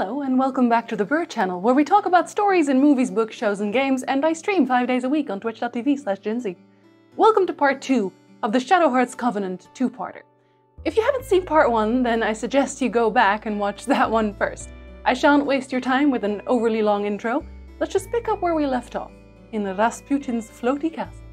Hello, and welcome back to the Bird Channel, where we talk about stories in movies, books, shows, and games, and I stream five days a week on twitch.tv slash. Welcome to part two of the Shadow Hearts Covenant two-parter. If you haven't seen part one, then I suggest you go back and watch that one first. I shan't waste your time with an overly long intro. Let's just pick up where we left off, in Rasputin's floaty castle.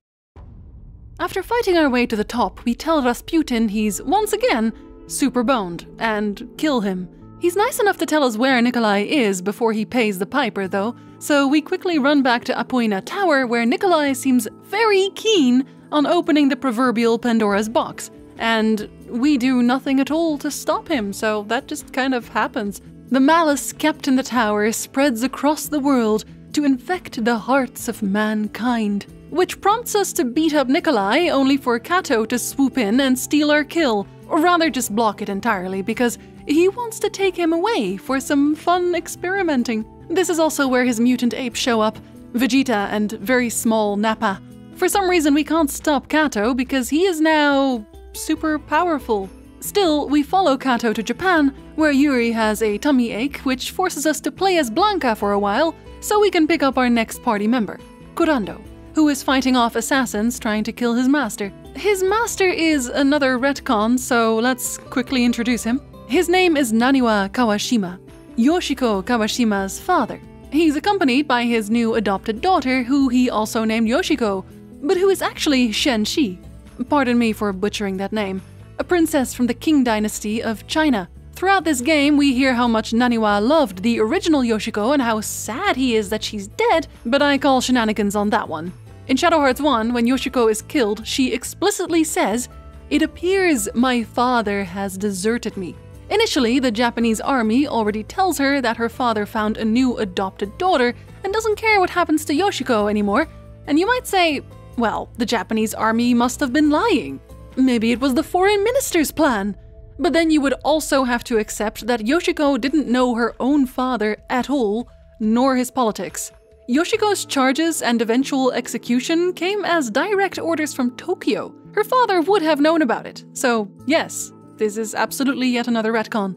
After fighting our way to the top, we tell Rasputin he's, once again, super boned, and kill him. He's nice enough to tell us where Nikolai is before he pays the piper, though, so we quickly run back to Apuina Tower, where Nikolai seems very keen on opening the proverbial Pandora's box, and we do nothing at all to stop him, so that just kind of happens. The malice kept in the tower spreads across the world to infect the hearts of mankind, which prompts us to beat up Nikolai only for Kato to swoop in and steal our kill, or rather just block it entirely because he wants to take him away for some fun experimenting. This is also where his mutant apes show up Vegeta and very small Nappa. For some reason, we can't stop Kato because he is now super powerful. Still, we follow Kato to Japan, where Yuri has a tummy ache, which forces us to play as Blanca for a while so we can pick up our next party member, Kurando, who is fighting off assassins trying to kill his master. His master is another retcon, so let's quickly introduce him. His name is Naniwa Kawashima, Yoshiko Kawashima's father. He's accompanied by his new adopted daughter, who he also named Yoshiko, but who is actually Shen Shi. Pardon me for butchering that name. A princess from the Qing dynasty of China. Throughout this game, we hear how much Naniwa loved the original Yoshiko and how sad he is that she's dead, but I call shenanigans on that one. In Shadow Hearts 1, when Yoshiko is killed, she explicitly says, It appears my father has deserted me. Initially, the Japanese army already tells her that her father found a new adopted daughter and doesn't care what happens to Yoshiko anymore. And you might say, well, the Japanese army must have been lying. Maybe it was the foreign minister's plan. But then you would also have to accept that Yoshiko didn't know her own father at all, nor his politics. Yoshiko's charges and eventual execution came as direct orders from Tokyo. Her father would have known about it, so yes, this is absolutely yet another retcon.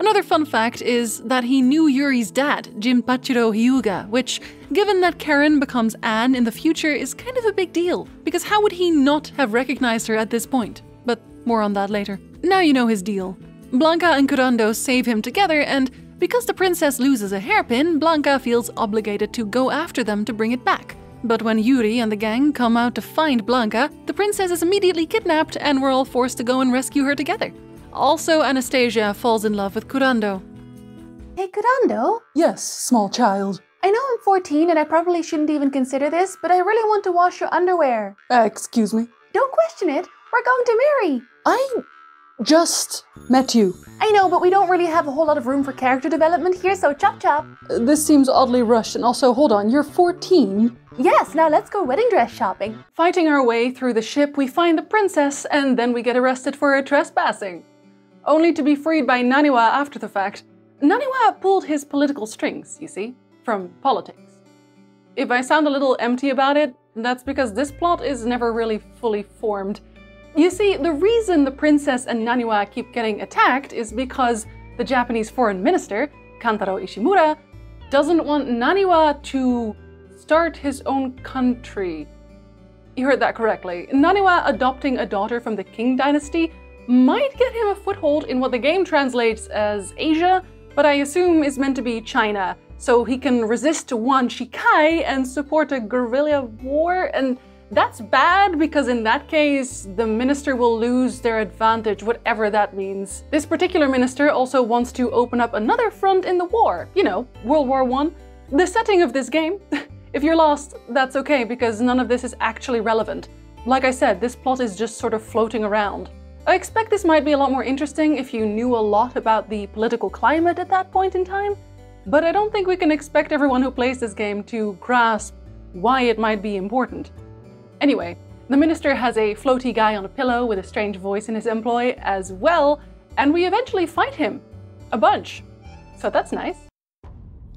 Another fun fact is that he knew Yuri's dad, Jinpachiro Hyuga, which, given that Karen becomes Anne in the future, is kind of a big deal, because how would he not have recognized her at this point? But more on that later. Now you know his deal. Blanca and Kurando save him together, and because the princess loses a hairpin, Blanca feels obligated to go after them to bring it back. But when Yuri and the gang come out to find Blanca, the princess is immediately kidnapped and we're all forced to go and rescue her together. Also, Anastasia falls in love with Kurando. Hey, Kurando? Yes, small child. I know I'm 14 and I probably shouldn't even consider this, but I really want to wash your underwear. Uh, excuse me? Don't question it. We're going to marry. I just met you. I know, but we don't really have a whole lot of room for character development here, so chop chop. Uh, this seems oddly rushed, and also, hold on, you're 14? Yes, now let's go wedding dress shopping. Fighting our way through the ship, we find the princess, and then we get arrested for her trespassing. Only to be freed by Naniwa after the fact. Naniwa pulled his political strings, you see, from politics. If I sound a little empty about it, that's because this plot is never really fully formed. You see, the reason the princess and Naniwa keep getting attacked is because the Japanese foreign minister, Kantaro Ishimura, doesn't want Naniwa to start his own country. You heard that correctly. Naniwa adopting a daughter from the Qing dynasty might get him a foothold in what the game translates as Asia, but I assume is meant to be China, so he can resist Yuan Shikai and support a guerrilla war and that's bad because in that case, the minister will lose their advantage, whatever that means. This particular minister also wants to open up another front in the war, you know, World War One. The setting of this game, if you're lost, that's okay because none of this is actually relevant. Like I said, this plot is just sort of floating around. I expect this might be a lot more interesting if you knew a lot about the political climate at that point in time, but I don't think we can expect everyone who plays this game to grasp why it might be important. Anyway, the minister has a floaty guy on a pillow with a strange voice in his employ as well, and we eventually fight him. A bunch. So that's nice.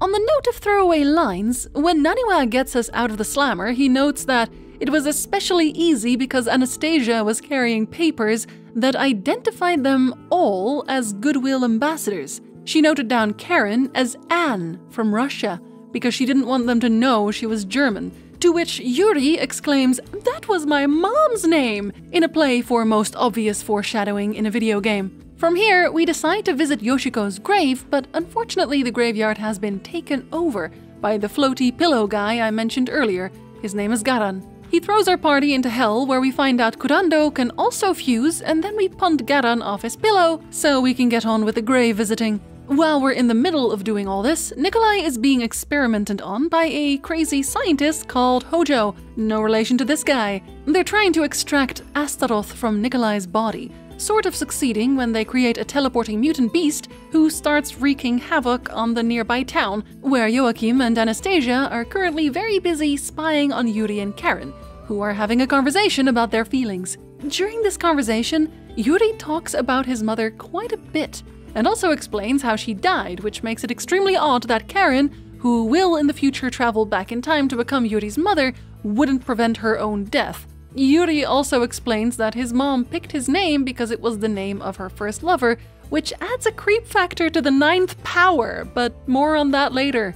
On the note of throwaway lines, when Naniwa gets us out of the slammer, he notes that it was especially easy because Anastasia was carrying papers that identified them all as goodwill ambassadors. She noted down Karen as Anne from Russia because she didn't want them to know she was German. To which Yuri exclaims, That was my mom's name! in a play for most obvious foreshadowing in a video game. From here, we decide to visit Yoshiko's grave, but unfortunately, the graveyard has been taken over by the floaty pillow guy I mentioned earlier. His name is Garan. He throws our party into hell, where we find out Kurando can also fuse, and then we punt Garan off his pillow so we can get on with the grave visiting. While we're in the middle of doing all this, Nikolai is being experimented on by a crazy scientist called Hojo, no relation to this guy. They're trying to extract Astaroth from Nikolai's body, sort of succeeding when they create a teleporting mutant beast who starts wreaking havoc on the nearby town, where Joachim and Anastasia are currently very busy spying on Yuri and Karen, who are having a conversation about their feelings. During this conversation, Yuri talks about his mother quite a bit and also explains how she died, which makes it extremely odd that Karen, who will in the future travel back in time to become Yuri's mother, wouldn't prevent her own death. Yuri also explains that his mom picked his name because it was the name of her first lover, which adds a creep factor to the ninth power, but more on that later.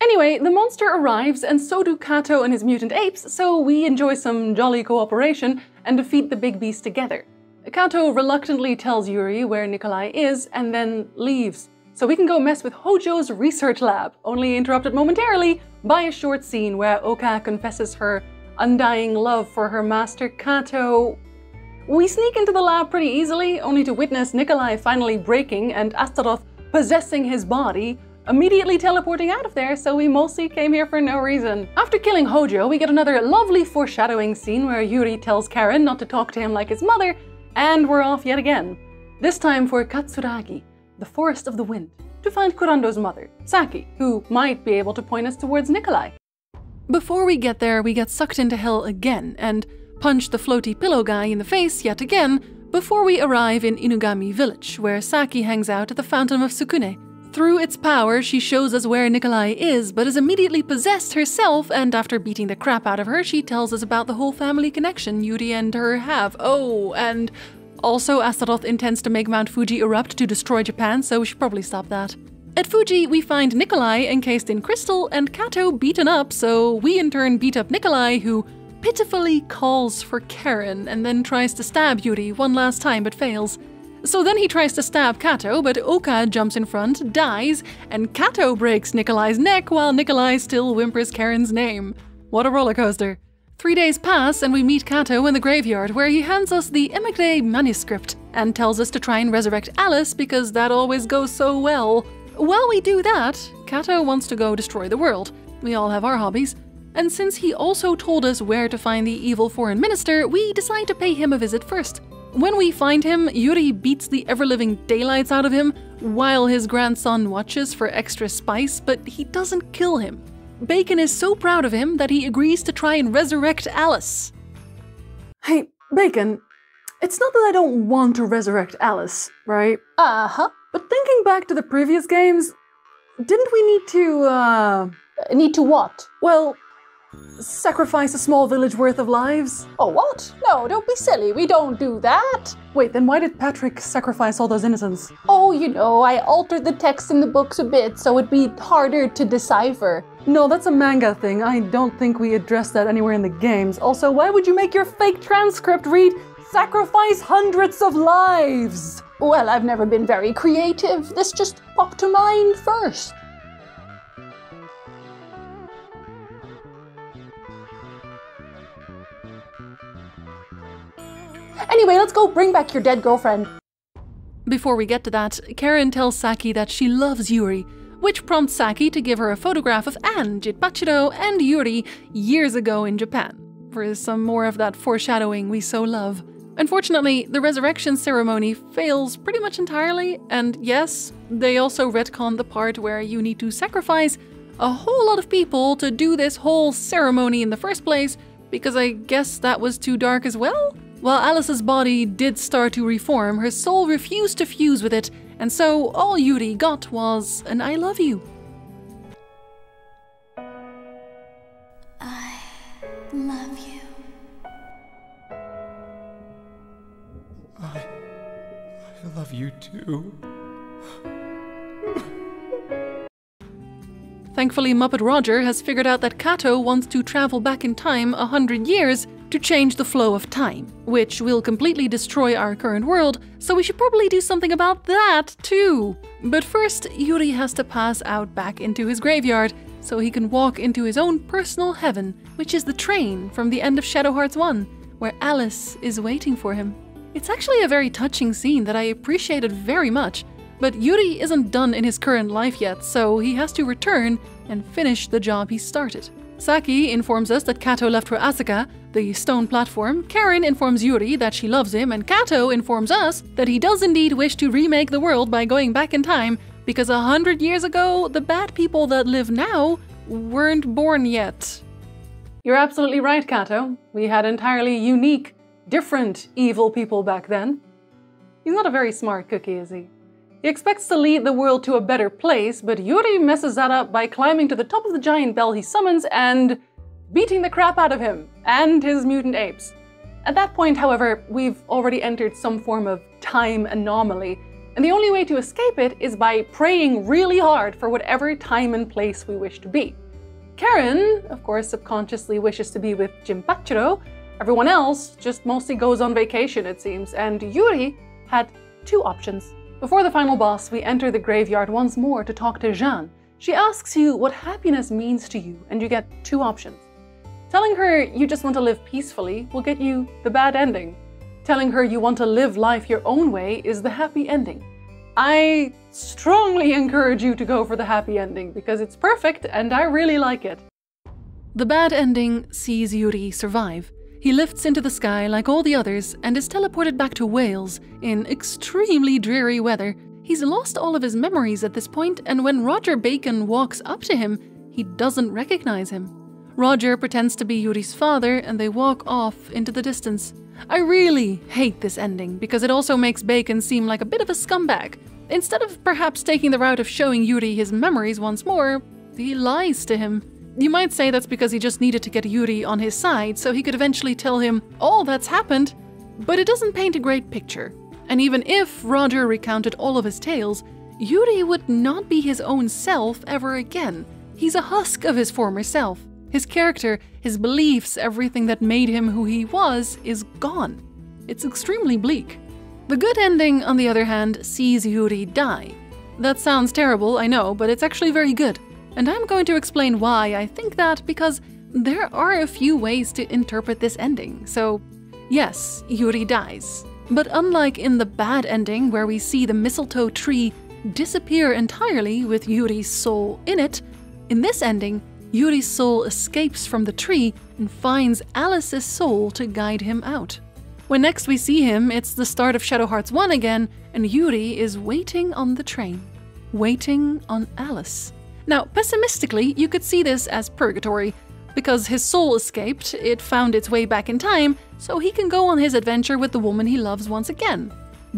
Anyway, the monster arrives, and so do Kato and his mutant apes, so we enjoy some jolly cooperation and defeat the big beast together. Kato reluctantly tells Yuri where Nikolai is and then leaves. So we can go mess with Hojo's research lab, only interrupted momentarily by a short scene where Oka confesses her undying love for her master Kato. We sneak into the lab pretty easily, only to witness Nikolai finally breaking and Astaroth possessing his body, immediately teleporting out of there, so we mostly came here for no reason. After killing Hojo, we get another lovely foreshadowing scene where Yuri tells Karen not to talk to him like his mother, and we're off yet again. This time for Katsuragi, the Forest of the Wind, to find Kurando's mother, Saki, who might be able to point us towards Nikolai. Before we get there, we get sucked into hell again and punch the floaty pillow guy in the face yet again before we arrive in Inugami village, where Saki hangs out at the Fountain of Sukune. Through its power, she shows us where Nikolai is, but is immediately possessed herself, and after beating the crap out of her, she tells us about the whole family connection Yuri and her have. Oh, and also Astaroth intends to make Mount Fuji erupt to destroy Japan, so we should probably stop that. At Fuji, we find Nikolai encased in crystal and Kato beaten up, so we in turn beat up Nikolai, who pitifully calls for Karen and then tries to stab Yuri one last time but fails. So then he tries to stab Kato, but Oka jumps in front, dies, and Kato breaks Nikolai's neck while Nikolai still whimpers Karen's name. What a roller coaster. Three days pass and we meet Kato in the graveyard where he hands us the Emigre manuscript and tells us to try and resurrect Alice because that always goes so well. While we do that, Kato wants to go destroy the world. We all have our hobbies. And since he also told us where to find the evil foreign minister, we decide to pay him a visit first. When we find him, Yuri beats the ever living daylights out of him while his grandson watches for extra spice, but he doesn't kill him. Bacon is so proud of him that he agrees to try and resurrect Alice. Hey, Bacon, it's not that I don't want to resurrect Alice, right? Uh huh. But thinking back to the previous games, didn't we need to, uh. Need to what? Well, sacrifice a small village worth of lives? Oh, what? No, don't be silly. We don't do that. Wait, then why did Patrick sacrifice all those innocents? Oh, you know, I altered the text in the books a bit so it'd be harder to decipher. No, that's a manga thing. I don't think we addressed that anywhere in the games. Also, why would you make your fake transcript read sacrifice hundreds of lives? Well, I've never been very creative. This just popped to mind first. Anyway, let's go bring back your dead girlfriend. Before we get to that, Karen tells Saki that she loves Yuri, which prompts Saki to give her a photograph of Anne, Jinpachiro, and Yuri years ago in Japan, for some more of that foreshadowing we so love. Unfortunately, the resurrection ceremony fails pretty much entirely, and yes, they also retcon the part where you need to sacrifice a whole lot of people to do this whole ceremony in the first place, because I guess that was too dark as well? While Alice's body did start to reform, her soul refused to fuse with it, and so all Yuri got was an I love you. I love you. I, I love you too. Thankfully, Muppet Roger has figured out that Kato wants to travel back in time a hundred years to change the flow of time, which will completely destroy our current world, so we should probably do something about that too. But first, Yuri has to pass out back into his graveyard so he can walk into his own personal heaven, which is the train from the end of Shadow Hearts 1, where Alice is waiting for him. It's actually a very touching scene that I appreciated very much, but Yuri isn't done in his current life yet, so he has to return and finish the job he started. Saki informs us that Kato left for Asuka, the stone platform. Karen informs Yuri that she loves him, and Kato informs us that he does indeed wish to remake the world by going back in time because a hundred years ago, the bad people that live now weren't born yet. You're absolutely right, Kato. We had entirely unique, different evil people back then. He's not a very smart cookie, is he? He expects to lead the world to a better place, but Yuri messes that up by climbing to the top of the giant bell he summons and beating the crap out of him and his mutant apes. At that point, however, we've already entered some form of time anomaly, and the only way to escape it is by praying really hard for whatever time and place we wish to be. Karen, of course, subconsciously wishes to be with Jinpachiro. Everyone else just mostly goes on vacation, it seems, and Yuri had two options. Before the final boss, we enter the graveyard once more to talk to Jeanne. She asks you what happiness means to you, and you get two options. Telling her you just want to live peacefully will get you the bad ending. Telling her you want to live life your own way is the happy ending. I strongly encourage you to go for the happy ending because it's perfect and I really like it. The bad ending sees Yuri survive. He lifts into the sky like all the others and is teleported back to Wales in extremely dreary weather. He's lost all of his memories at this point, and when Roger Bacon walks up to him, he doesn't recognize him. Roger pretends to be Yuri's father and they walk off into the distance. I really hate this ending because it also makes Bacon seem like a bit of a scumbag. Instead of perhaps taking the route of showing Yuri his memories once more, he lies to him. You might say that's because he just needed to get Yuri on his side so he could eventually tell him all that's happened, but it doesn't paint a great picture. And even if Roger recounted all of his tales, Yuri would not be his own self ever again. He's a husk of his former self. His character, his beliefs, everything that made him who he was is gone. It's extremely bleak. The good ending, on the other hand, sees Yuri die. That sounds terrible, I know, but it's actually very good. And I'm going to explain why I think that because there are a few ways to interpret this ending. So, yes, Yuri dies. But unlike in the bad ending, where we see the mistletoe tree disappear entirely with Yuri's soul in it, in this ending, Yuri's soul escapes from the tree and finds Alice's soul to guide him out. When next we see him, it's the start of Shadow Hearts 1 again, and Yuri is waiting on the train. Waiting on Alice. Now, pessimistically, you could see this as purgatory. Because his soul escaped, it found its way back in time, so he can go on his adventure with the woman he loves once again.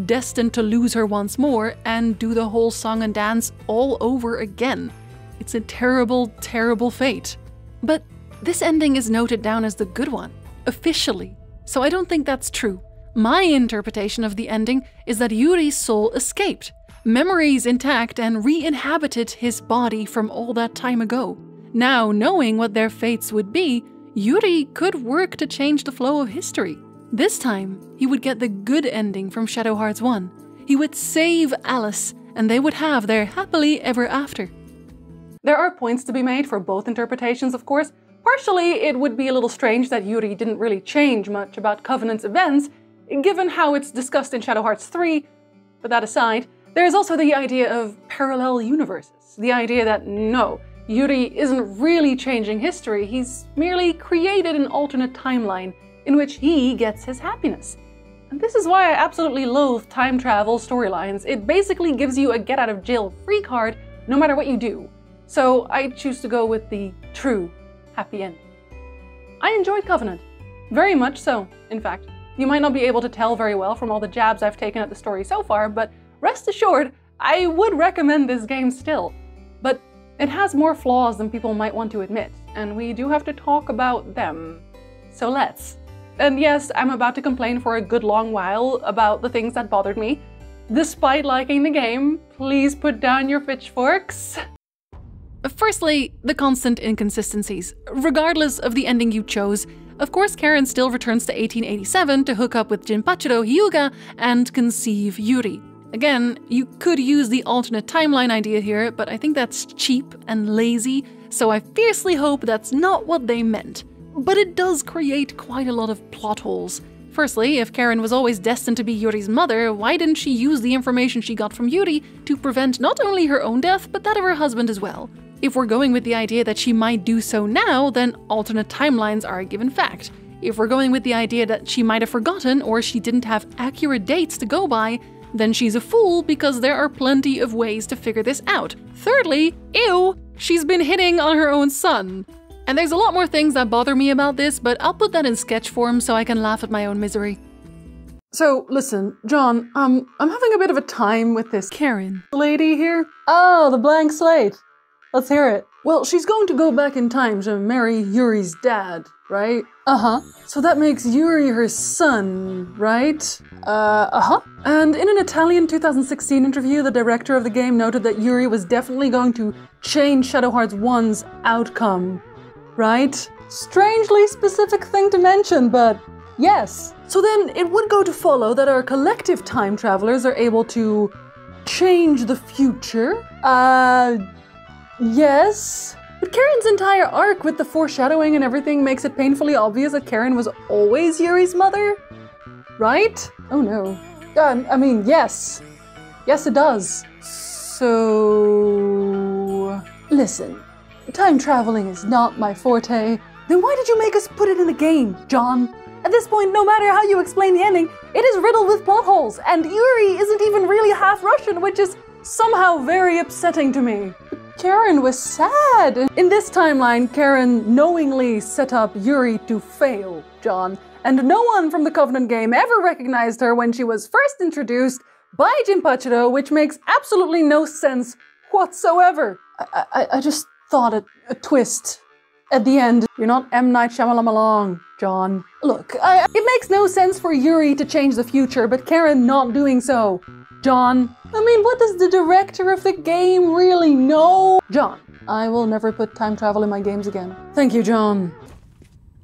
Destined to lose her once more and do the whole song and dance all over again. It's a terrible, terrible fate. But this ending is noted down as the good one, officially, so I don't think that's true. My interpretation of the ending is that Yuri's soul escaped, memories intact, and re inhabited his body from all that time ago. Now, knowing what their fates would be, Yuri could work to change the flow of history. This time, he would get the good ending from Shadow Hearts 1. He would save Alice, and they would have their happily ever after. There are points to be made for both interpretations, of course. Partially, it would be a little strange that Yuri didn't really change much about Covenant's events, given how it's discussed in Shadow Hearts 3. But that aside, there's also the idea of parallel universes. The idea that no, Yuri isn't really changing history, he's merely created an alternate timeline in which he gets his happiness. And this is why I absolutely loathe time travel storylines. It basically gives you a get out of jail free card no matter what you do. So I choose to go with the true happy ending. I enjoyed Covenant. Very much so, in fact. You might not be able to tell very well from all the jabs I've taken at the story so far, but rest assured, I would recommend this game still. But it has more flaws than people might want to admit, and we do have to talk about them. So let's. And yes, I'm about to complain for a good long while about the things that bothered me. Despite liking the game, please put down your pitchforks. Firstly, the constant inconsistencies. Regardless of the ending you chose, of course, Karen still returns to 1887 to hook up with Jinpachiro Hyuga and conceive Yuri. Again, you could use the alternate timeline idea here, but I think that's cheap and lazy, so I fiercely hope that's not what they meant. But it does create quite a lot of plot holes. Firstly, if Karen was always destined to be Yuri's mother, why didn't she use the information she got from Yuri to prevent not only her own death, but that of her husband as well? If we're going with the idea that she might do so now, then alternate timelines are a given fact. If we're going with the idea that she might have forgotten or she didn't have accurate dates to go by, then she's a fool because there are plenty of ways to figure this out. Thirdly, ew, she's been hitting on her own son. And there's a lot more things that bother me about this, but I'll put that in sketch form so I can laugh at my own misery. So, listen, John, um, I'm having a bit of a time with this Karen. lady here. Oh, the blank slate. Let's hear it. Well, she's going to go back in time to marry Yuri's dad, right? Uh huh. So that makes Yuri her son, right? Uh, uh huh. And in an Italian 2016 interview, the director of the game noted that Yuri was definitely going to change Shadow Hearts 1's outcome, right? Strangely specific thing to mention, but yes. So then it would go to follow that our collective time travelers are able to change the future. Uh, Yes. But Karen's entire arc with the foreshadowing and everything makes it painfully obvious that Karen was always Yuri's mother? Right? Oh no. I mean, yes. Yes, it does. So. Listen, time traveling is not my forte. Then why did you make us put it in the game, John? At this point, no matter how you explain the ending, it is riddled with plot holes, and Yuri isn't even really half Russian, which is somehow very upsetting to me. Karen was sad. In this timeline, Karen knowingly set up Yuri to fail, John, and no one from the Covenant game ever recognized her when she was first introduced by Jinpachiro, which makes absolutely no sense whatsoever. I, I, I just thought a, a twist at the end. You're not M. Night Shyamalan, John. Look, I, it makes no sense for Yuri to change the future, but Karen not doing so. John, I mean, what does the director of the game really know? John, I will never put time travel in my games again. Thank you, John.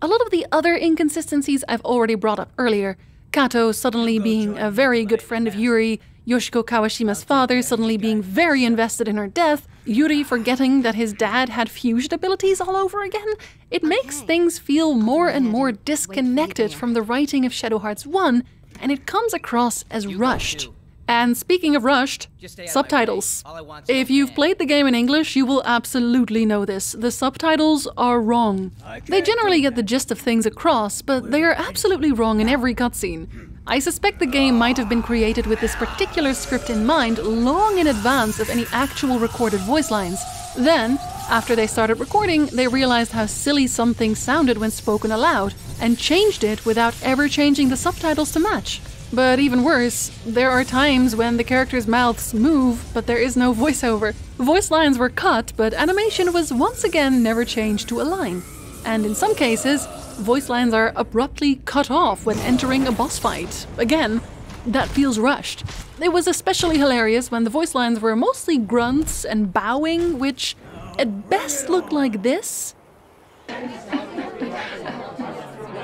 A lot of the other inconsistencies I've already brought up earlier. Kato suddenly being a very good friend of Yuri, Yoshiko Kawashima's father suddenly being very invested in her death, Yuri forgetting that his dad had fusion abilities all over again. It makes things feel more and more disconnected from the writing of Shadow Hearts 1, and it comes across as rushed. And speaking of rushed, subtitles. If you've played the game in English, you will absolutely know this. The subtitles are wrong. They generally get the gist of things across, but they are absolutely wrong in every cutscene. I suspect the game might have been created with this particular script in mind long in advance of any actual recorded voice lines. Then, after they started recording, they realized how silly something sounded when spoken aloud, and changed it without ever changing the subtitles to match. But even worse, there are times when the characters' mouths move, but there is no voiceover. Voice lines were cut, but animation was once again never changed to a line. And in some cases, voice lines are abruptly cut off when entering a boss fight. Again, that feels rushed. It was especially hilarious when the voice lines were mostly grunts and bowing, which at best looked like this.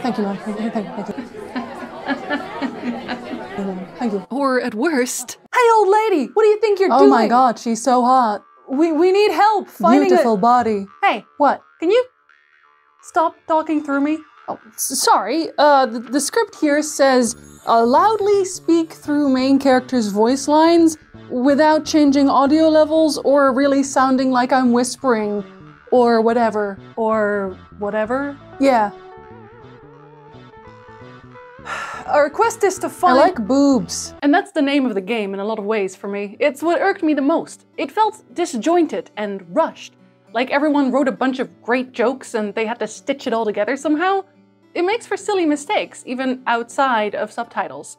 Thank you, Mom. Thank you. Thank you. Thank you. Or at worst, Hey, old lady, what do you think you're Oh doing? Oh my god, she's so hot. We we need help finding Beautiful a body. Hey, what? Can you stop talking through me? Oh, s- sorry. Uh, the, the script here says uh, loudly speak through main character's voice lines without changing audio levels or really sounding like I'm whispering or whatever or whatever. Yeah. Our quest is to find- I like boobs. And that's the name of the game in a lot of ways for me. It's what irked me the most. It felt disjointed and rushed. Like everyone wrote a bunch of great jokes and they had to stitch it all together somehow. It makes for silly mistakes, even outside of subtitles.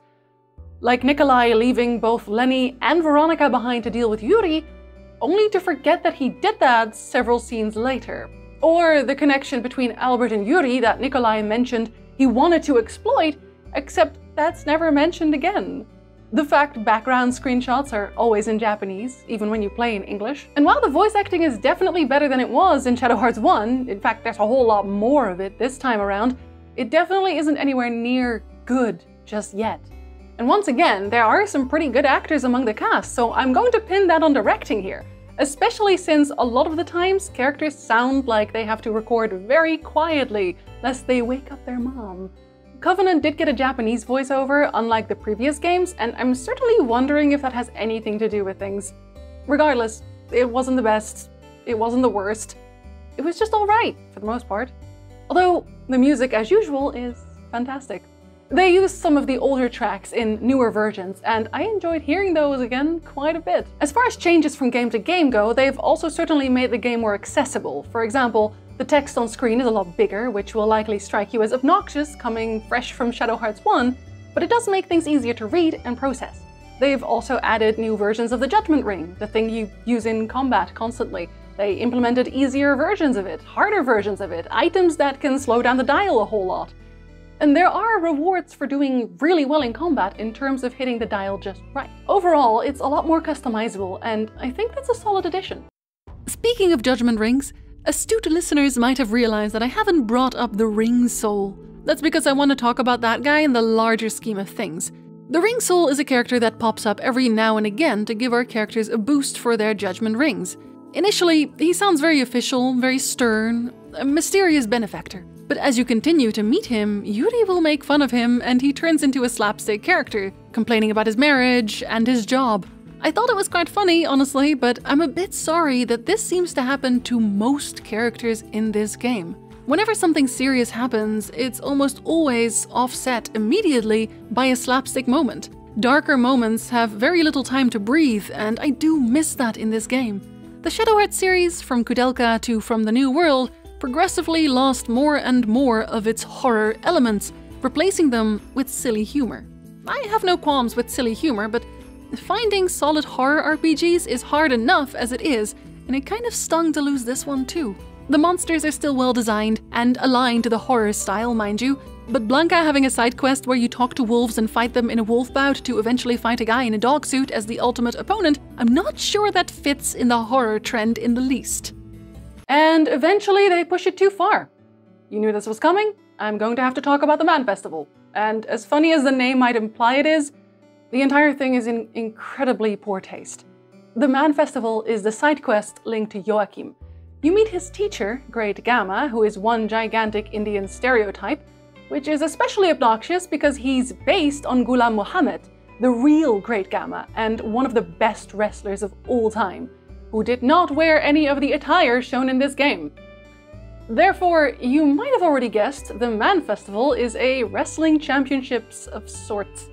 Like Nikolai leaving both Lenny and Veronica behind to deal with Yuri, only to forget that he did that several scenes later. Or the connection between Albert and Yuri that Nikolai mentioned he wanted to exploit, except that's never mentioned again. the fact background screenshots are always in Japanese, even when you play in English. And while the voice acting is definitely better than it was in Shadow Hearts 1, in fact, there's a whole lot more of it this time around, it definitely isn't anywhere near good just yet. And once again, there are some pretty good actors among the cast, so I'm going to pin that on directing here. Especially since a lot of the times characters sound like they have to record very quietly, lest they wake up their mom. Covenant did get a Japanese voiceover, unlike the previous games, and I'm certainly wondering if that has anything to do with things. Regardless, it wasn't the best, it wasn't the worst. It was just alright, for the most part. Although, the music, as usual, is fantastic. They used some of the older tracks in newer versions, and I enjoyed hearing those again quite a bit. As far as changes from game to game go, they've also certainly made the game more accessible. For example, the text on screen is a lot bigger, which will likely strike you as obnoxious coming fresh from Shadow Hearts 1, but it does make things easier to read and process. They've also added new versions of the Judgment Ring, the thing you use in combat constantly. They implemented easier versions of it, harder versions of it, items that can slow down the dial a whole lot. And there are rewards for doing really well in combat in terms of hitting the dial just right. Overall, it's a lot more customizable, and I think that's a solid addition. Speaking of Judgment Rings, Astute listeners might have realized that I haven't brought up the Ring Soul. That's because I want to talk about that guy in the larger scheme of things. The Ring Soul is a character that pops up every now and again to give our characters a boost for their judgment rings. Initially, he sounds very official, very stern, a mysterious benefactor. But as you continue to meet him, Yuri will make fun of him and he turns into a slapstick character, complaining about his marriage and his job. I thought it was quite funny, honestly, but I'm a bit sorry that this seems to happen to most characters in this game. Whenever something serious happens, it's almost always offset immediately by a slapstick moment. Darker moments have very little time to breathe, and I do miss that in this game. The Shadow Hearts series, from Koudelka to From the New World, progressively lost more and more of its horror elements, replacing them with silly humor. I have no qualms with silly humor, but Finding solid horror RPGs is hard enough as it is, and it kind of stung to lose this one too. The monsters are still well designed and aligned to the horror style, mind you, but Blanca having a side quest where you talk to wolves and fight them in a wolf bout to eventually fight a guy in a dog suit as the ultimate opponent, I'm not sure that fits in the horror trend in the least. And eventually they push it too far. You knew this was coming? I'm going to have to talk about the Man Festival. And as funny as the name might imply it is, the entire thing is in incredibly poor taste. The Man Festival is the side quest linked to Joachim. You meet his teacher, Great Gamma, who is one gigantic Indian stereotype, which is especially obnoxious because he's based on Ghulam Muhammad, the real Great Gamma and one of the best wrestlers of all time, who did not wear any of the attire shown in this game. Therefore, you might have already guessed, the Man Festival is a wrestling championships of sorts.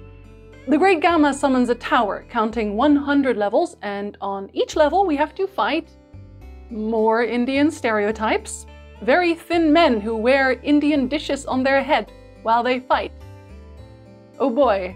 The Great Gamma summons a tower counting 100 levels, and on each level we have to fight more Indian stereotypes. Very thin men who wear Indian dishes on their head while they fight. Oh boy.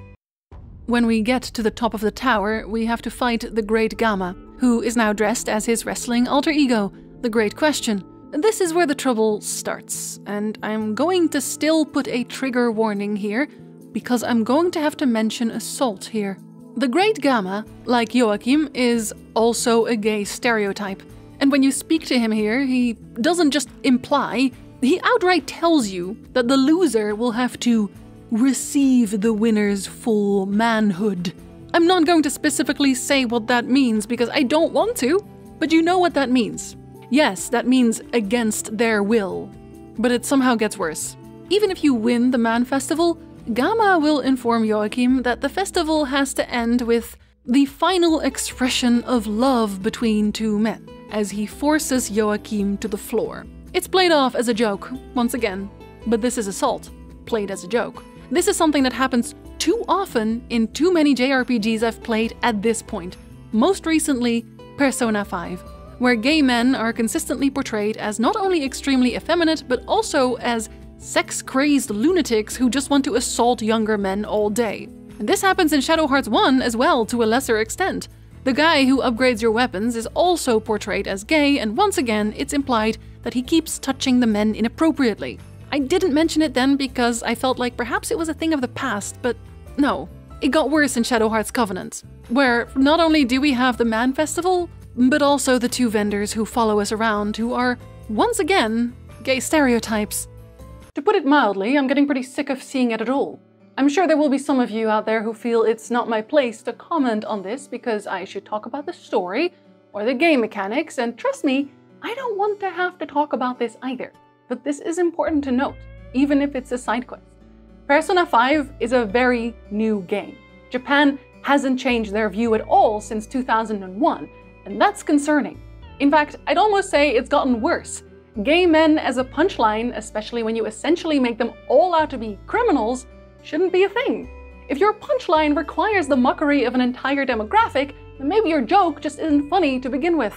When we get to the top of the tower, we have to fight the Great Gamma, who is now dressed as his wrestling alter ego, the Great Question. This is where the trouble starts, and I'm going to still put a trigger warning here because I'm going to have to mention assault here. The Great Gamma, like Joachim, is also a gay stereotype. And when you speak to him here, he doesn't just imply, he outright tells you that the loser will have to receive the winner's full manhood. I'm not going to specifically say what that means because I don't want to, but you know what that means. Yes, that means against their will. But it somehow gets worse. Even if you win the Man Festival, Gamma will inform Joachim that the festival has to end with the final expression of love between two men, as he forces Joachim to the floor. It's played off as a joke, once again, but this is assault, played as a joke. This is something that happens too often in too many JRPGs I've played at this point, most recently, Persona 5, where gay men are consistently portrayed as not only extremely effeminate, but also as sex crazed lunatics who just want to assault younger men all day. And this happens in Shadow Hearts 1 as well to a lesser extent. The guy who upgrades your weapons is also portrayed as gay, and once again, it's implied that he keeps touching the men inappropriately. I didn't mention it then because I felt like perhaps it was a thing of the past, but no, it got worse in Shadow Hearts Covenant, where not only do we have the Man Festival, but also the two vendors who follow us around who are, once again, gay stereotypes. To put it mildly, I'm getting pretty sick of seeing it at all. I'm sure there will be some of you out there who feel it's not my place to comment on this because I should talk about the story or the game mechanics, and trust me, I don't want to have to talk about this either. But this is important to note, even if it's a side quest. Persona 5 is a very new game. Japan hasn't changed their view at all since 2001, and that's concerning. In fact, I'd almost say it's gotten worse. Gay men as a punchline, especially when you essentially make them all out to be criminals, shouldn't be a thing. If your punchline requires the mockery of an entire demographic, then maybe your joke just isn't funny to begin with.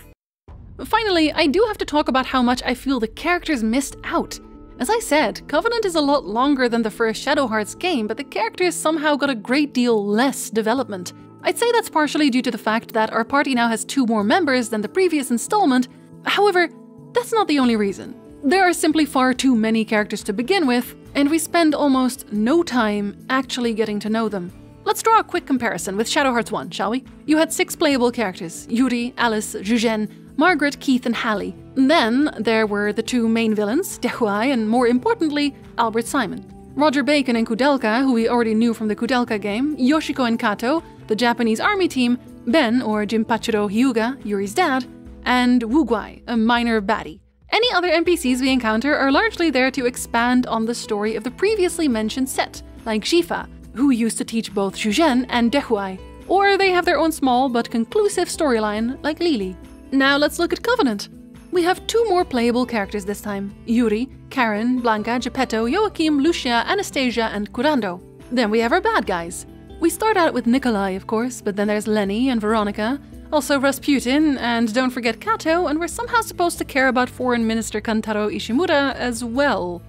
Finally, I do have to talk about how much I feel the characters missed out. As I said, Covenant is a lot longer than the first Shadow Hearts game, but the characters somehow got a great deal less development. I'd say that's partially due to the fact that our party now has two more members than the previous installment. However, that's not the only reason. There are simply far too many characters to begin with, and we spend almost no time actually getting to know them. Let's draw a quick comparison with Shadow Hearts 1, shall we? You had six playable characters Yuri, Alice, Zhuzhen, Margaret, Keith, and Halley. Then there were the two main villains, Dehuai, and more importantly, Albert Simon. Roger Bacon and Koudelka, who we already knew from the Koudelka game, Yoshiko and Kato, the Japanese army team, Ben, or Jinpachiro Hyuga, Yuri's dad, and Wuguai, a minor baddie. Any other NPCs we encounter are largely there to expand on the story of the previously mentioned set, like Shifa, who used to teach both Zhuzhen and Dehuai, or they have their own small but conclusive storyline, like Lily. Now let's look at Covenant. We have two more playable characters this time Yuri, Karen, Blanca, Geppetto, Joachim, Lucia, Anastasia, and Kurando. Then we have our bad guys. We start out with Nikolai, of course, but then there's Lenny and Veronica, also Rasputin, and don't forget Kato, and we're somehow supposed to care about Foreign Minister Kantaro Ishimura as well.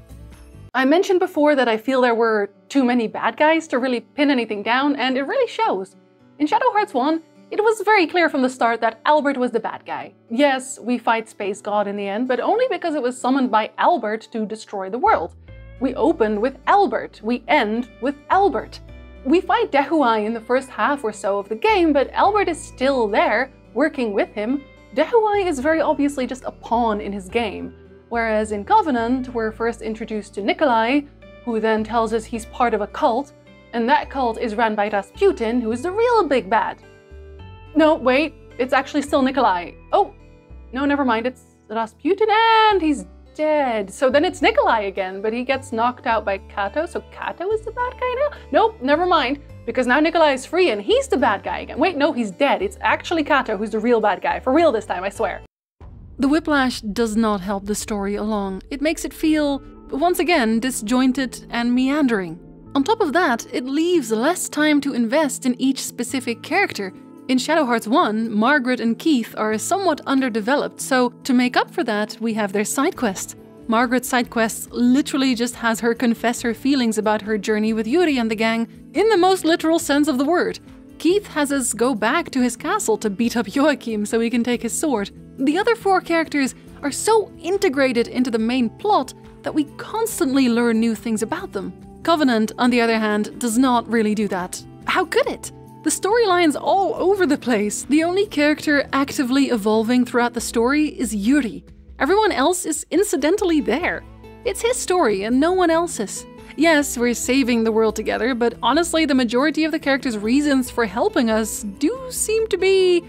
I mentioned before that I feel there were too many bad guys to really pin anything down, and it really shows. In Shadow Hearts 1, it was very clear from the start that Albert was the bad guy. Yes, we fight Space God in the end, but only because it was summoned by Albert to destroy the world. We open with Albert, we end with Albert. We fight Dehuai in the first half or so of the game, but Albert is still there, working with him. Dehuai is very obviously just a pawn in his game, whereas in Covenant, we're first introduced to Nikolai, who then tells us he's part of a cult, and that cult is run by Rasputin, who is the real big bad. No, wait, it's actually still Nikolai. Oh, no, never mind, it's Rasputin, and he's dead. So then it's Nikolai again, but he gets knocked out by Kato, so Kato is the bad guy now? Nope, never mind, because now Nikolai is free and he's the bad guy again. Wait, no, he's dead. It's actually Kato who's the real bad guy. For real this time, I swear. The whiplash does not help the story along. It makes it feel, once again, disjointed and meandering. On top of that, it leaves less time to invest in each specific character, in Shadow Hearts 1, Margaret and Keith are somewhat underdeveloped, so to make up for that, we have their side quest. Margaret's side quest literally just has her confess her feelings about her journey with Yuri and the gang in the most literal sense of the word. Keith has us go back to his castle to beat up Joachim so he can take his sword. The other four characters are so integrated into the main plot that we constantly learn new things about them. Covenant, on the other hand, does not really do that. How could it? The storyline's all over the place. The only character actively evolving throughout the story is Yuri. Everyone else is incidentally there. It's his story and no one else's. Yes, we're saving the world together, but honestly, the majority of the character's reasons for helping us do seem to be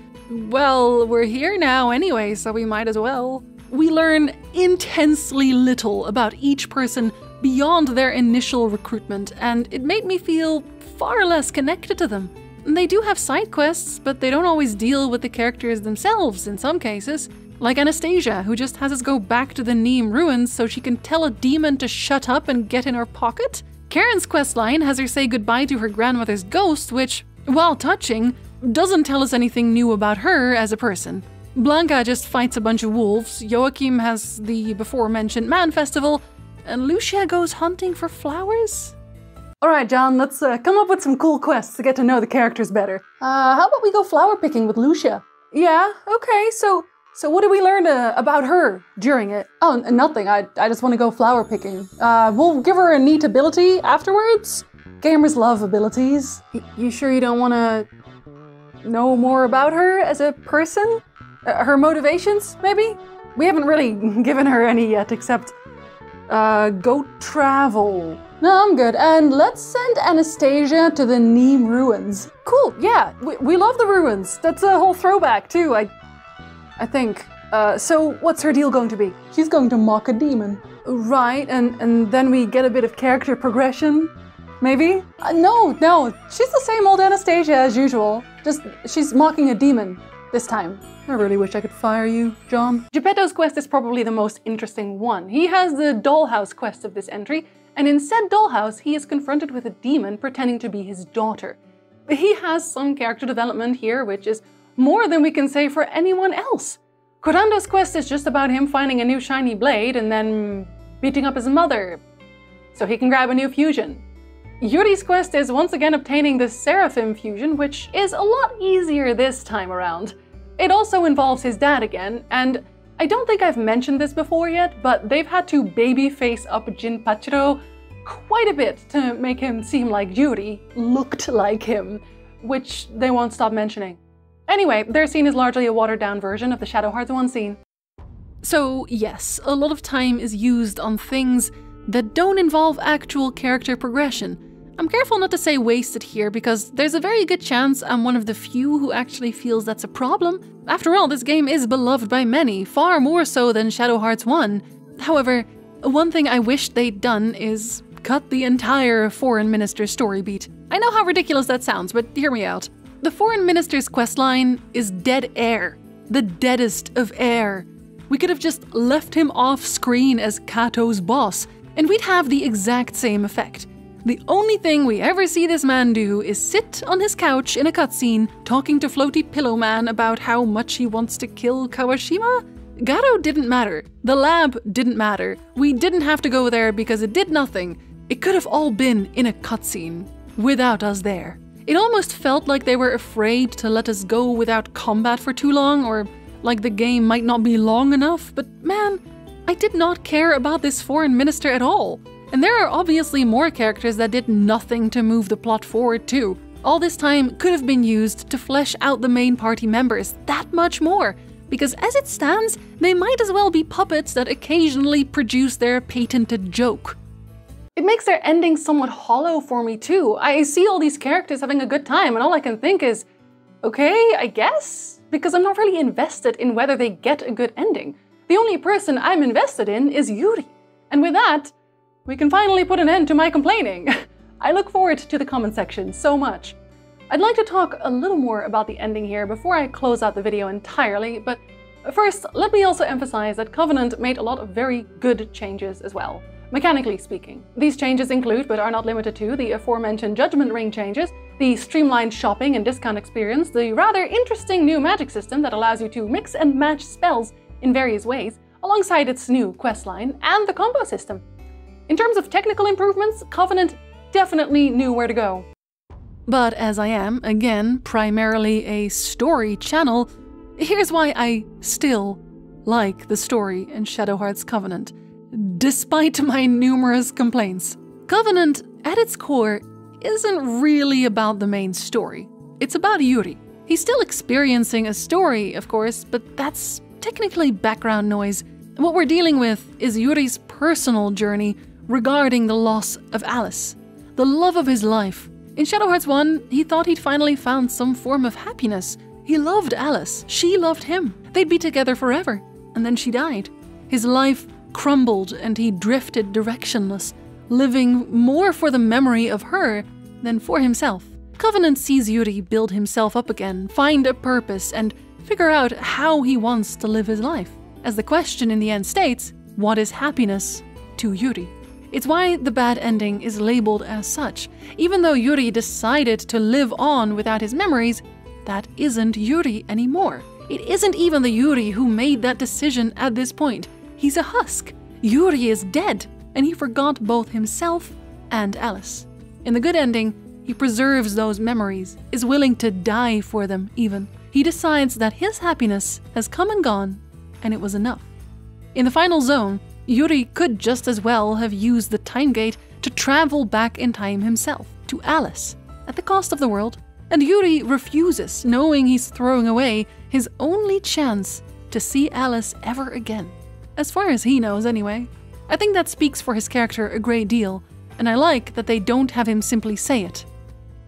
well, we're here now anyway, so we might as well. We learn intensely little about each person beyond their initial recruitment, and it made me feel far less connected to them. They do have side quests, but they don't always deal with the characters themselves in some cases. Like Anastasia, who just has us go back to the Neem ruins so she can tell a demon to shut up and get in her pocket. Karen's questline has her say goodbye to her grandmother's ghost, which, while touching, doesn't tell us anything new about her as a person. Blanca just fights a bunch of wolves, Joachim has the before mentioned Man Festival, and Lucia goes hunting for flowers? Alright, John, let's uh, come up with some cool quests to get to know the characters better. Uh, how about we go flower picking with Lucia? Yeah, okay, so so what did we learn uh, about her during it? Oh, nothing. I, I just want to go flower picking. Uh, we'll give her a neat ability afterwards. Gamers love abilities. Y- You sure you don't want to know more about her as a person? Uh, her motivations, maybe? We haven't really given her any yet, except uh, go travel. No, I'm good. And let's send Anastasia to the Neem ruins. Cool. Yeah, we, we love the ruins. That's a whole throwback too. I, I think. Uh, so what's her deal going to be? She's going to mock a demon. Right, and and then we get a bit of character progression, maybe. Uh, no, no, she's the same old Anastasia as usual. Just she's mocking a demon this time. I really wish I could fire you, John. Gepetto's quest is probably the most interesting one. He has the dollhouse quest of this entry, and in said dollhouse, he is confronted with a demon pretending to be his daughter. He has some character development here, which is more than we can say for anyone else. Kurando's quest is just about him finding a new shiny blade and then beating up his mother so he can grab a new fusion. Yuri's quest is once again obtaining the Seraphim fusion, which is a lot easier this time around. It also involves his dad again, and I don't think I've mentioned this before yet, but they've had to babyface up Jinpachiro quite a bit to make him seem like Yuri looked like him, which they won't stop mentioning. Anyway, their scene is largely a watered down version of the Shadow Hearts 1 scene. So, yes, a lot of time is used on things that don't involve actual character progression. I'm careful not to say wasted here because there's a very good chance I'm one of the few who actually feels that's a problem. After all, this game is beloved by many, far more so than Shadow Hearts 1. However, one thing I wish they'd done is cut the entire foreign minister story beat. I know how ridiculous that sounds, but hear me out. The foreign minister's questline is dead air, the deadest of air. We could have just left him off screen as Kato's boss, and we'd have the exact same effect. The only thing we ever see this man do is sit on his couch in a cutscene talking to Floaty Pillow Man about how much he wants to kill Kawashima? Gato didn't matter. The lab didn't matter. We didn't have to go there because it did nothing. It could have all been in a cutscene without us there. It almost felt like they were afraid to let us go without combat for too long, or like the game might not be long enough, but man, I did not care about this foreign minister at all. And there are obviously more characters that did nothing to move the plot forward, too. All this time could have been used to flesh out the main party members that much more, because as it stands, they might as well be puppets that occasionally produce their patented joke. It makes their ending somewhat hollow for me too. I see all these characters having a good time, and all I can think is, okay, I guess? Because I'm not really invested in whether they get a good ending. The only person I'm invested in is Yuri. And with that, we can finally put an end to my complaining. I look forward to the comment section so much. I'd like to talk a little more about the ending here before I close out the video entirely, but first, let me also emphasize that Covenant made a lot of very good changes as well. Mechanically speaking, these changes include, but are not limited to, the aforementioned Judgment Ring changes, the streamlined shopping and discount experience, the rather interesting new magic system that allows you to mix and match spells in various ways, alongside its new questline, and the combo system. In terms of technical improvements, Covenant definitely knew where to go. But as I am, again, primarily a story channel, here's why I still like the story in Shadow Hearts Covenant, despite my numerous complaints. Covenant, at its core, isn't really about the main story. It's about Yuri. He's still experiencing a story, of course, but that's technically background noise. What we're dealing with is Yuri's personal journey regarding the loss of Alice, the love of his life. In Shadow Hearts 1, he thought he'd finally found some form of happiness. He loved Alice, she loved him. They'd be together forever, and then she died. His life crumbled and he drifted directionless, living more for the memory of her than for himself. Covenant sees Yuri build himself up again, find a purpose, and figure out how he wants to live his life. As the question in the end states, what is happiness to Yuri? It's why the bad ending is labeled as such. Even though Yuri decided to live on without his memories, that isn't Yuri anymore. It isn't even the Yuri who made that decision at this point. He's a husk. Yuri is dead, and he forgot both himself and Alice. In the good ending, he preserves those memories, is willing to die for them even. He decides that his happiness has come and gone, and it was enough. In the final zone, Yuri could just as well have used the time gate to travel back in time himself. to Alice at the cost of the world, and Yuri refuses, knowing he's throwing away his only chance to see Alice ever again. As far as he knows, anyway. I think that speaks for his character a great deal, and I like that they don't have him simply say it.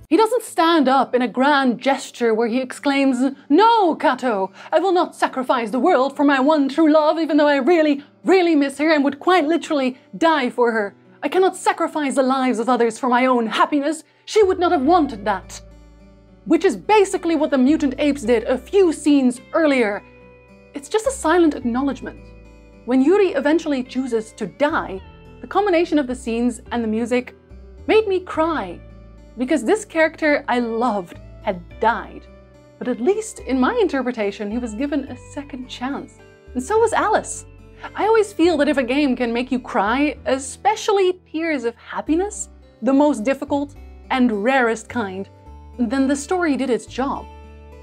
He doesn't stand up in a grand gesture where he exclaims, No, Kato, I will not sacrifice the world for my one true love, even though I really, really miss her and would quite literally die for her. I cannot sacrifice the lives of others for my own happiness. She would not have wanted that. Which is basically what the mutant apes did a few scenes earlier. It's just a silent acknowledgement. When Yuri eventually chooses to die, the combination of the scenes and the music made me cry because this character I loved had died. But at least in my interpretation, he was given a second chance. And so was Alice. I always feel that if a game can make you cry, especially tears of happiness, the most difficult and rarest kind, then the story did its job.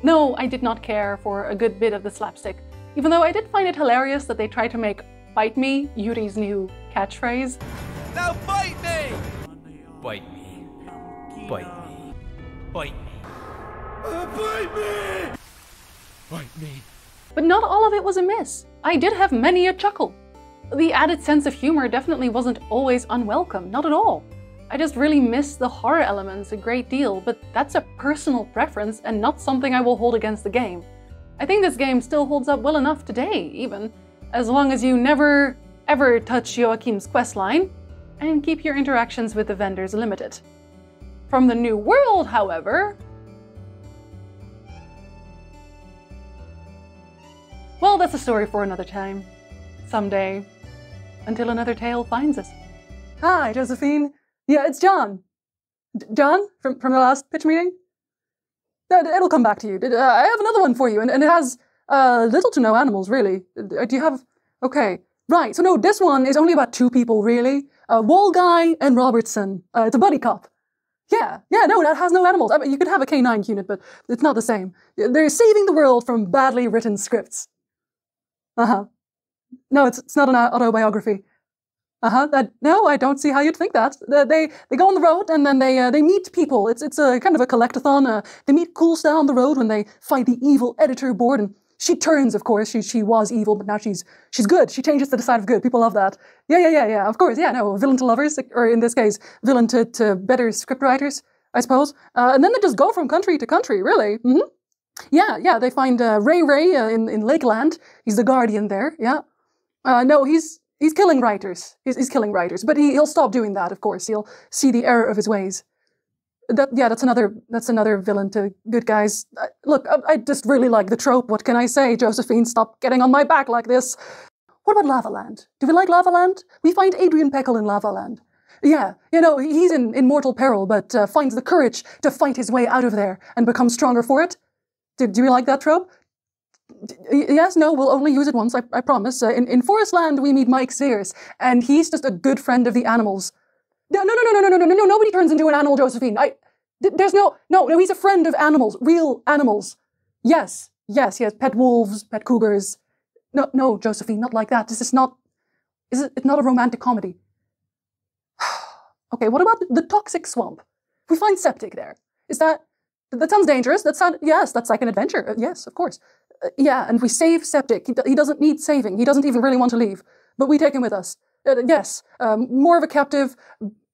No, I did not care for a good bit of the slapstick, even though I did find it hilarious that they tried to make Bite Me Yuri's new catchphrase. Now bite me! Bite me. Bite me. Bite me. Uh, bite me! Bite me. But not all of it was amiss. I did have many a chuckle. The added sense of humor definitely wasn't always unwelcome, not at all. I just really miss the horror elements a great deal, but that's a personal preference and not something I will hold against the game. I think this game still holds up well enough today, even, as long as you never, ever touch Joachim's questline and keep your interactions with the vendors limited. From the New World, however, well, that's a story for another time. Someday. Until another tale finds us. Hi, Josephine. Yeah, it's John. D John, from, from the last pitch meeting? It'll come back to you. I have another one for you, and, and it has uh, little to no animals, really. Uh, do you have... Okay. Right, so no, this one is only about two people, really. Uh, Wall Guy and Robertson. Uh, it's a buddy cop. Yeah, yeah, no, that has no animals. I mean, you could have a canine unit, but it's not the same. They're saving the world from badly written scripts. Uh huh. No, it's, it's not an autobiography. Uh huh. No, I don't see how you'd think that. They they go on the road and then they uh, they meet people. It's it's a kind of a collectathon. Uh, they meet cool on the road when they fight the evil editor board and she turns, of course. She she was evil, but now she's she's good. She changes to the side of good. People love that. Yeah, yeah, yeah, yeah. Of course, yeah. No, villain to lovers, or in this case, villain to, to better scriptwriters, I suppose. Uh, and then they just go from country to country, really. Mm -hmm. Yeah, yeah. They find uh, Ray Ray uh, in in Lakeland. He's the guardian there. Yeah. Uh, no, he's he's killing writers. He's, he's killing writers, but he, he'll stop doing that. Of course, he'll see the error of his ways that yeah, that's another that's another villain to good guys. I, look, I, I, just really like the trope. What can I say, Josephine? Stop getting on my back like this. What about Lavaland? Do we like Lavaland? We find Adrian Peckle in Lavaland. Yeah, you know he's in, in mortal peril, but uh, finds the courage to fight his way out of there and become stronger for it. Do, do you like that trope? Yes, no, we'll only use it once, I, I promise. Uh, in, in Forestland, we meet Mike Sears, and he's just a good friend of the animals. No, no, no, no, no, no, no, no, no, nobody turns into an animal, Josephine. I, there's no, no, no, he's a friend of animals, real animals. Yes, yes, yes, pet wolves, pet cougars. No, no, Josephine, not like that. This is not, is it, it's not a romantic comedy. okay, what about the toxic swamp? We find septic there. Is that, that sounds dangerous. That sounds, yes, that's like an adventure. Uh, yes, of course. Uh, yeah, and we save septic. He, he doesn't need saving. He doesn't even really want to leave. But we take him with us. Uh, yes, um, more of a captive,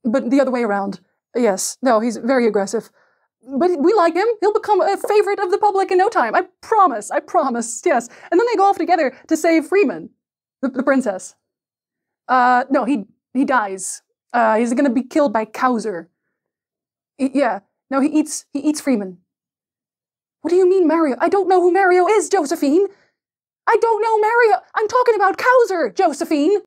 but the other way around. Yes, no, he's very aggressive. But we like him. He'll become a favorite of the public in no time. I promise. I promise. Yes. And then they go off together to save Freeman, the, the princess. Uh, no, he he dies. Uh, he's going to be killed by Cowser. He, yeah. No, he eats he eats Freeman. What do you mean, Mario? I don't know who Mario is, Josephine. I don't know Mario. I'm talking about Cowser, Josephine.